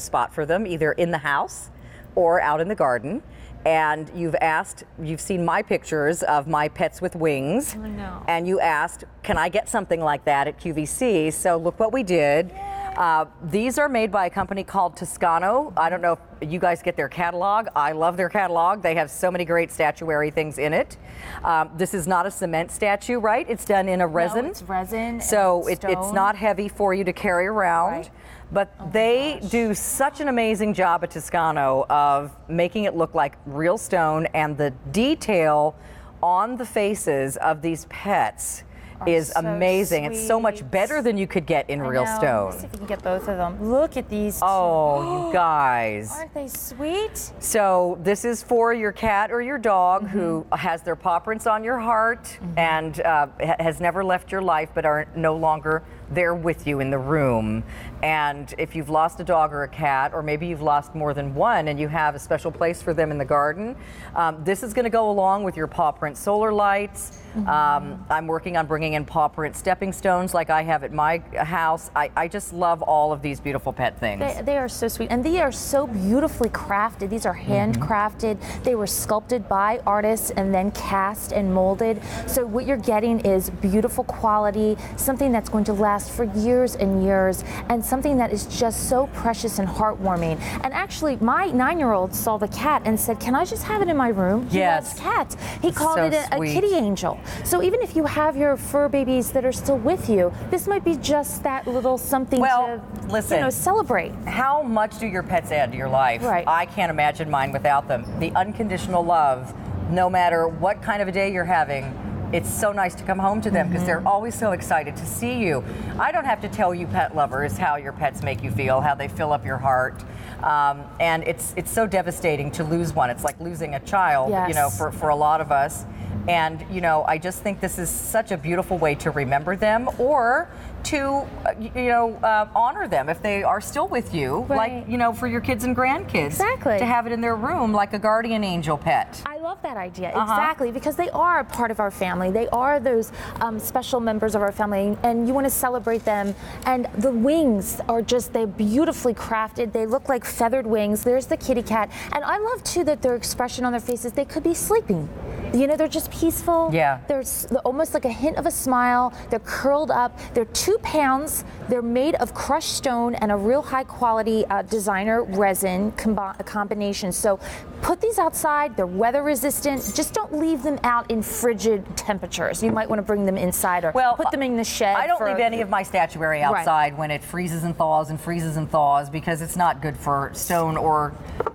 spot for them, either in the house or out in the garden. And you've asked, you've seen my pictures of my pets with wings. Oh, I know. And you asked, can I get something like that at QVC? So look what we did. Uh, these are made by a company called Toscano. I don't know if you guys get their catalog. I love their catalog. They have so many great statuary things in it. Um, this is not a cement statue, right? It's done in a resin. No, it's resin. So it, it's not heavy for you to carry around. Right. But Oh they gosh. do such an amazing job at Toscano of making it look like real stone, and the detail on the faces of these pets is so amazing. It's so much better than you could get in I real know. Let's stone. see if we can get both of them. Look at these. two. Oh, you guys. Aren't they sweet? So this is for your cat or your dog Mm-hmm. who has their paw prints on your heart and uh, has never left your life, but are no longer there with you in the room. And if you've lost a dog or a cat, or maybe you've lost more than one, and you have a special place for them in the garden, um, this is going to go along with your paw print solar lights. Mm-hmm. Um, I'm working on bringing in paw print stepping stones like I have at my house. I, I just love all of these beautiful pet things. They, they are so sweet, and they are so beautifully crafted. These are handcrafted. They were sculpted by artists and then cast and molded. So what you're getting is beautiful quality, something that's going to last for years and years, and something that is just so precious and heartwarming. And actually, my nine-year-old saw the cat and said, "Can I just have it in my room?" He Yes. loves cats. He called So it a, a kitty angel. So even if you have your fur babies that are still with you, this might be just that little something Well, to listen. you know celebrate. How much do your pets add to your life? Right. I can't imagine mine without them. The unconditional love, no matter what kind of a day you're having, it's so nice to come home to them because they're always so excited to see you. I don't have to tell you, pet lovers, how your pets make you feel, how they fill up your heart. Um, and it's it's so devastating to lose one. It's like losing a child, you know, for, for a lot of us. And, you know, I just think this is such a beautiful way to remember them or to, uh, you know, uh, honor them if they are still with you, Right. like, you know, for your kids and grandkids. Exactly. To have it in their room like a guardian angel pet. I love that idea. Uh-huh. Exactly, because they are a part of our family. They are those um, special members of our family, and you want to celebrate them. And the wings are just, they're beautifully crafted. They look like feathered wings. There's the kitty cat. And I love, too, that their expression on their faces, they could be sleeping. You know, they're just peaceful. Yeah. They're, they're almost like a hint of a smile. They're curled up. They're two pounds. They're made of crushed stone and a real high quality uh, designer resin combi- combination. So put these outside. They're weather resistant. Just don't leave them out in frigid temperatures. You might want to bring them inside or Well, put them in the shed. I don't for leave any of my statuary Right. outside when it freezes and thaws and freezes and thaws because it's not good for stone or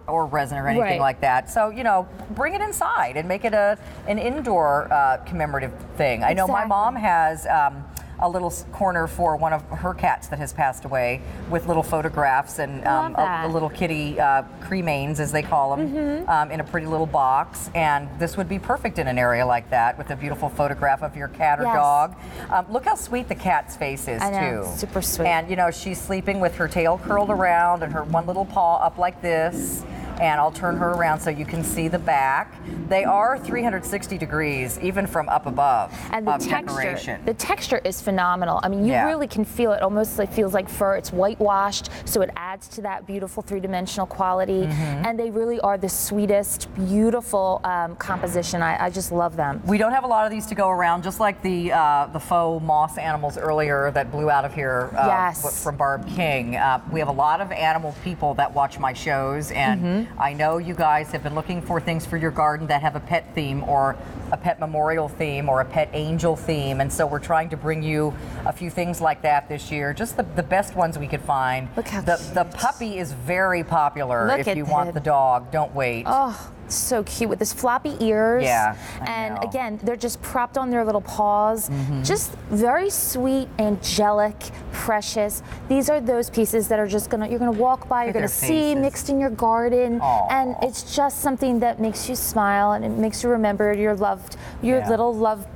or resin or anything Right. like that. So you know, bring it inside and make it a an indoor uh, commemorative thing. I know my mom has. Um, a little corner for one of her cats that has passed away with little photographs and um, a, a little kitty uh, cremains, as they call them, Mm-hmm. um, in a pretty little box. And this would be perfect in an area like that with a beautiful photograph of your cat or Yes. dog. Um, look how sweet the cat's face is know, too. super sweet. And you know she's sleeping with her tail curled around and her one little paw up like this. And I'll turn her around so you can see the back. They are 360 degrees, even from up above. and the texture, decoration. the texture is phenomenal. I mean, you Yeah. really can feel it. Almost like feels like fur. It's whitewashed, so it adds to that beautiful three-dimensional quality. Mm-hmm. And they really are the sweetest, beautiful um, composition. I, I just love them. We don't have a lot of these to go around, just like the uh, the faux moss animals earlier that blew out of here uh, Yes. from Barb King. Uh, we have a lot of animal people that watch my shows, and Mm-hmm. I know you guys have been looking for things for your garden that have a pet theme or a pet memorial theme or a pet angel theme, and so we're trying to bring you a few things like that this year. Just the, the best ones we could find. Look how the the puppy is very popular. Look if you want the dog, don't wait. Oh, so cute with his floppy ears. Yeah, And know. Mm-hmm. again, they're just propped on their little paws. Just very sweet, angelic, precious. These are those pieces that are just gonna you're gonna walk by, you're gonna their see faces. mixed in your garden, Aw. and it's just something that makes you smile and it makes you remember your loved, your Yeah. little loved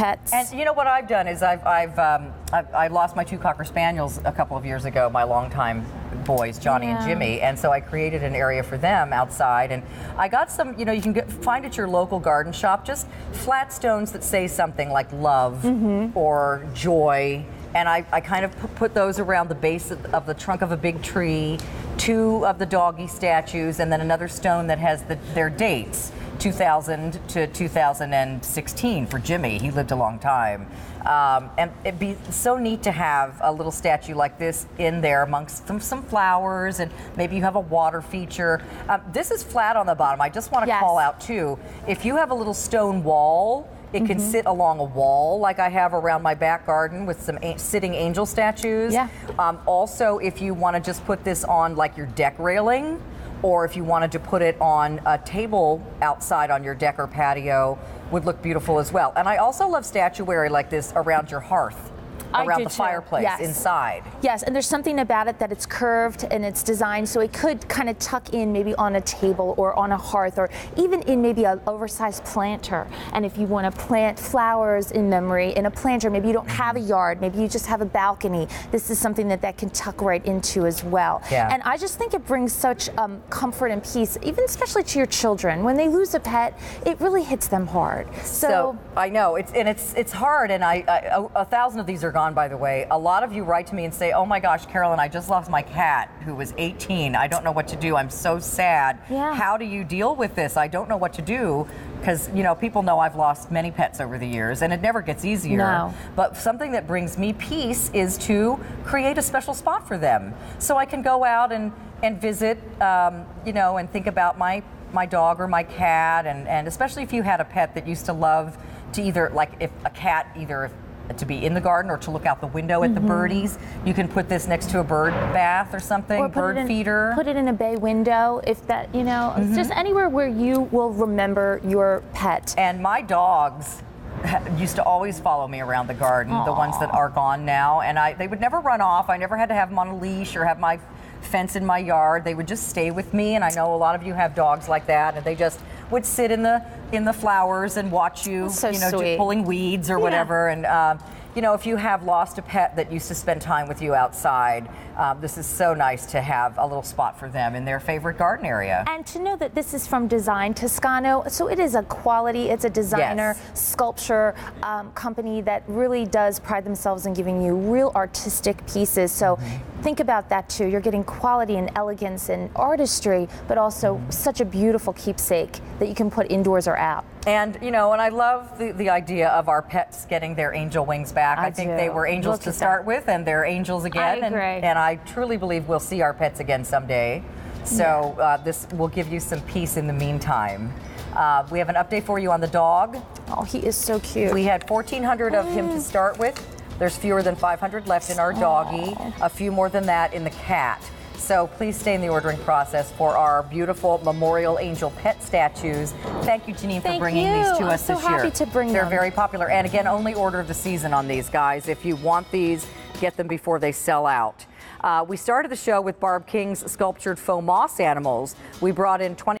pets. And you know what I've done is I've I've um, I've, I lost my two cocker spaniels a couple of years ago. My longtime boys, Johnny and Jimmy, and so I created an area for them outside. And I got some. You know, you can get, find at your local garden shop just flat stones that say something like love Mm-hmm. or joy. and I, I kind of put those around the base of, of the trunk of a big tree, two of the doggy statues, and then another stone that has the, their dates. 2000 to 2016 for Jimmy. He lived a long time. Um, and it'd be so neat to have a little statue like this in there amongst some, some flowers, and maybe you have a water feature. Um, this is flat on the bottom. I just want to Yes. call out too if you have a little stone wall, it can Mm-hmm. sit along a wall like I have around my back garden with some a- sitting angel statues. Yeah. Um, also, if you want to just put this on like your deck railing, or if you wanted to put it on a table outside on your deck or patio, would look beautiful as well. And I also love statuary like this around your hearth, around the fireplace Yes. inside. Yes, and there's something about it that it's curved and it's designed so it could kind of tuck in maybe on a table or on a hearth or even in maybe an oversized planter. And if you want to plant flowers in memory in a planter, maybe you don't have a yard, maybe you just have a balcony. This is something that that can tuck right into as well. Yeah. And I just think it brings such um, comfort and peace, even especially to your children. When they lose a pet, it really hits them hard. So, I know it's and it's it's hard, and I, I a, a thousand of these are gone. By the way, a lot of you write to me and say, "Oh my gosh, Carolyn, I just lost my cat who was 18. I don't know what to do. I'm so sad. Yeah. How do you deal with this? I don't know what to do." Because you know, people know I've lost many pets over the years, and it never gets easier. No. But something that brings me peace is to create a special spot for them, so I can go out and and visit, um, you know, and think about my my dog or my cat, and and especially if you had a pet that used to love to either like if a cat either to be in the garden or to look out the window at the birdies, you can put this next to a bird bath or something, or bird in, feeder. Put it in a bay window if that, you know, Mm-hmm. it's just anywhere where you will remember your pet. And my dogs used to always follow me around the garden, the ones that are gone now. And I, they would never run off. I never had to have them on a leash or have my fence in my yard. They would just stay with me. And I know a lot of you have dogs like that, and they just would sit in the in the flowers and watch you, so you know, just pulling weeds or Yeah. whatever. And um, you know, if you have lost a pet that used to spend time with you outside, um, this is so nice to have a little spot for them in their favorite garden area. And to know that this is from Design Toscano, so it is a quality, it's a designer Yes. sculpture um, company that really does pride themselves in giving you real artistic pieces. So Mm-hmm. think about that too. You're getting quality and elegance and artistry, but also Mm-hmm. such a beautiful keepsake that you can put indoors or out. And you know, and I love the, the idea of our pets getting their angel wings back. I think do. they were angels to start that. with, and they're angels again. and, agree. and I truly believe we'll see our pets again someday. So uh, this will give you some peace in the meantime. Uh, we have an update for you on the dog. Oh, he is so cute. We had 1,400 of him to start with. There's fewer than 500 left in our doggy, a few more than that in the cat. So please stay in the ordering process for our beautiful memorial angel pet statues. Thank you, Janine, for bringing you. these to I'm us so this year. happy to bring They're them. very popular. And again, only order of the season on these guys. If you want these, get them before they sell out. Uh, we started the show with Barb King's sculptured faux moss animals. We brought in 20.